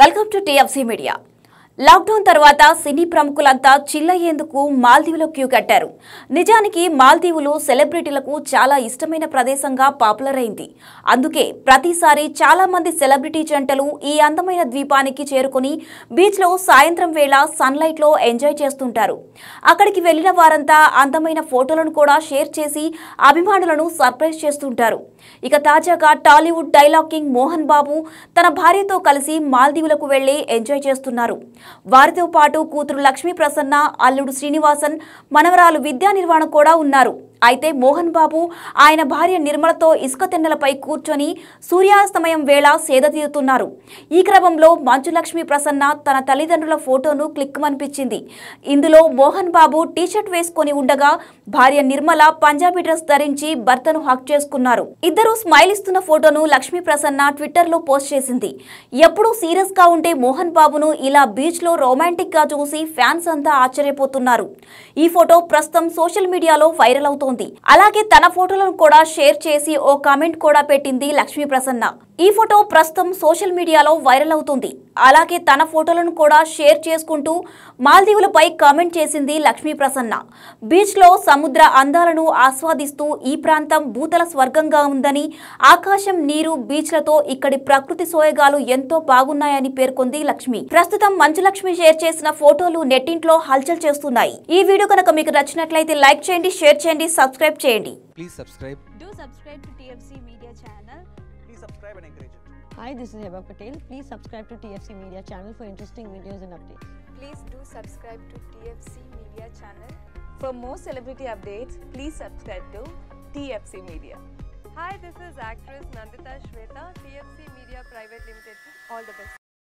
Welcome to TFC media. Lockdown తర్వాత సినీ ప్రముఖులంతా చిల్లయ్యేందుకు మాల్దీవులో queue కట్టారు. నిజానికి మాల్దీవులు సెలబ్రిటీలకు చాలా ఇష్టమైన ప్రదేశంగా పాపులర్ అయింది. అందుకే ప్రతిసారి చాలా మంది సెలబ్రిటీ జంటలు ఈ అందమైన ద్వీపానికి చేరుకుని బీచ్లో సాయంత్రం వేళ సన్లైట్లో ఎంజాయ్ చేస్తుంటారు. అక్కడికి వెళ్ళిన వారంతా అందమైన ఫోటోలను కూడా షేర్ చేసి అభిమానులను సర్ప్రైజ్ చేస్తుంటారు. ఇక తాజాగా Tollywood dialogue king Mohan Babu తన భార్యతో కలిసి మాల్దీవులకు వెళ్ళి ఎంజాయ్ చేస్తున్నారు. వారితో పాటు కూతురు లక్ష్మీ ప్రసన్న అల్లుడు శ్రీనివాసన్ మనవరాలు విద్యా నిర్వాణ కూడా ఉన్నారు. అయితే మోహన్ బాబు ఆయన భార్య నిర్మలతో ఇసుక తెన్నెలపై కూర్చొని సూర్యాస్తమయం వేళ సేద తీరుతున్నారు. ఈ క్రమంలో మంచులక్ష్మి ప్రసన్న తన తల్లిదండ్రుల ఫోటోను క్లిక్కమనిపించింది ఇందులో మోహన్ బాబు టీషర్ట్ వేసుకొని ఉండగా భార్య నిర్మల పంజాబీ డ్రెస్ ధరించి భర్తను హక్ చేసుకున్నారు. ఇద్దరు స్మైల్ ఇస్తున్న ఫోటోను లక్ష్మీ ప్రసన్న ట్విట్టర్లో పోస్ట్ చేసింది. ఎప్పుడూ సీరియస్గా ఉండే మోహన్ బాబును ఇలా బీచ్లో రొమాంటిక్గా చూసి ఫ్యాన్స్ అంతా ఆశ్చర్యపోతున్నారు. ఈ ఫోటో ప్రస్తుతం సోషల్ మీడియాలో వైరల్ అవుతోంది. అలాగే తన ఫోటోలను కూడా షేర్ చేసి ఓ కామెంట్ కూడా పెట్టింది లక్ష్మీ ప్రసన్న ఈ ఫోటో ప్రస్తుతం సోషల్ మీడియాలో వైరల్ అవుతుంది. అలాగే తన ఫోటోలను కూడా షేర్ చేసుకుంటూ మాల్దీవులపై కామెంట్ చేసింది లక్ష్మీ ప్రసన్న. బీచ్లో సముద్ర అందాలను ఆస్వాదిస్తూ ఈ ప్రాంతం భూతల స్వర్గంగా ఉందని ఆకాశం నీరు బీచ్లతో ఇక్కడి ప్రకృతి సోయగాలు ఎంతో బాగున్నాయని పేర్కొంది లక్ష్మి. ప్రస్తుతం మంచు లక్ష్మి షేర్ చేసిన ఫోటోలు నెట్టింట్లో హల్చల్ చేస్తున్నాయి. ఈ వీడియో కనుక మీకు నచ్చినట్లయితే లైక్ చేయండి షేర్ చేయండి సబ్స్క్రైబ్ చేయండి. Subscribe. To TFC Media channel. Please subscribe and encourage it. Hi, this is Heba Patel. Please subscribe to TFC Media channel for interesting videos and updates. Please do subscribe to TFC Media channel. For more celebrity updates, please subscribe to TFC Media. Hi, this is actress Nandita Shweta, TFC Media Private Limited. All the best.